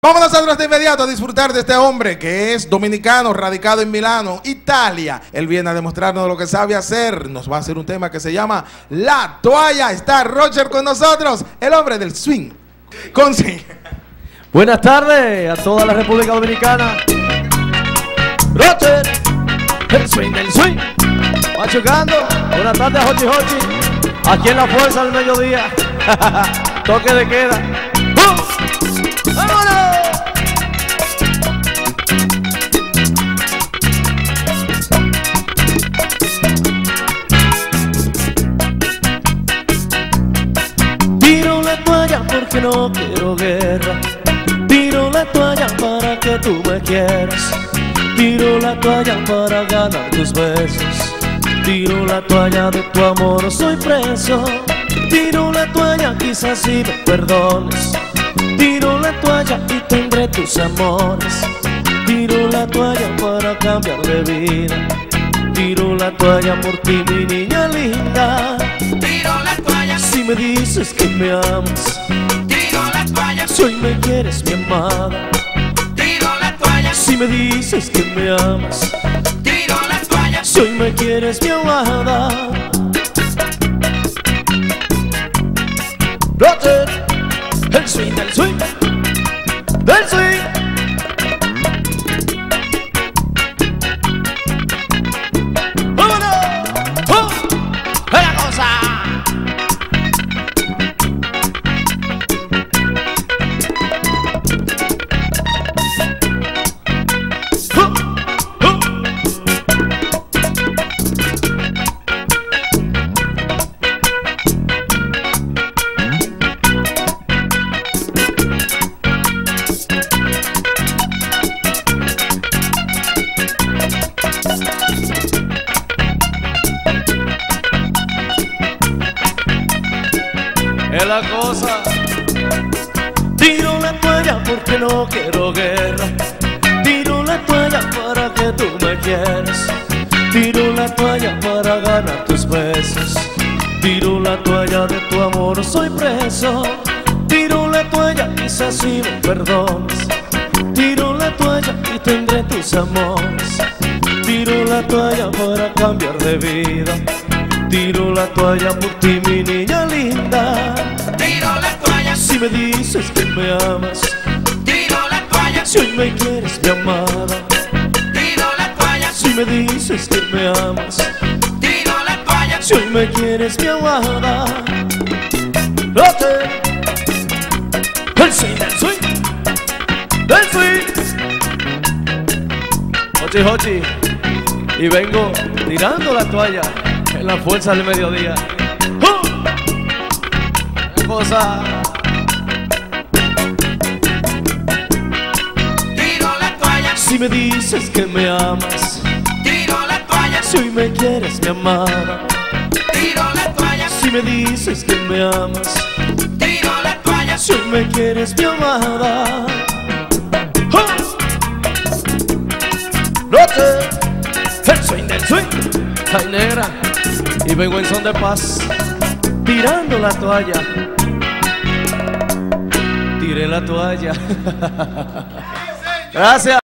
Vamos nosotros de inmediato a disfrutar de este hombre que es dominicano, radicado en Milano, Italia. Él viene a demostrarnos lo que sabe hacer. Nos va a hacer un tema que se llama La Toalla. Está Roger con nosotros, el hombre del swing. Con sí. Buenas tardes a toda la República Dominicana. Roger, el swing del swing. Machucando. Buenas tardes a Hochi Hochi. Aquí en la fuerza del mediodía. Toque de queda. Porque no quiero guerra. Tiro la toalla para que tú me quieras. Tiro la toalla para ganar tus besos. Tiro la toalla de tu amor, soy preso. Tiro la toalla, quizás si me perdones. Tiro la toalla y tendré tus amores. Tiro la toalla para cambiar de vida. Tiro la toalla por ti, mi niña linda. Tiro la toalla, Si me dices que me amas, tiro la toalla, si hoy me quieres, mi amada. tiro la toalla, Si me dices que me amas, tiro la toalla, si hoy me quieres, mi amada. Roger, el swing del swing, del swing. La cosa. Tiro la toalla porque no quiero guerra. Tiro la toalla para que tú me quieras. Tiro la toalla para ganar tus besos. Tiro la toalla de tu amor, soy preso. Tiro la toalla, quizás si me perdones. Tiro la toalla y tendré tus amores. Tiro la toalla para cambiar de vida. Tiro la toalla por ti, mi niña linda. Si me dices que me amas, tiro la toalla, si hoy me quieres, mi amada. tiro la toalla, Si me dices que me amas, tiro la toalla, si hoy me quieres, mi amada. Rote, el swing, el swing, el swing. Hochi, hochi, y vengo tirando la toalla en la fuerza del mediodía. ¡Uh! Cosa. Si me dices que me amas, tiro la toalla, si hoy me quieres, mi amada. tiro la toalla, Si me dices que me amas, tiro la toalla, si hoy me quieres, mi amada. ¡Oh! Noche, el swing del swing, ay negra, y vengo en son de paz, tirando la toalla. Tiré la toalla. Gracias.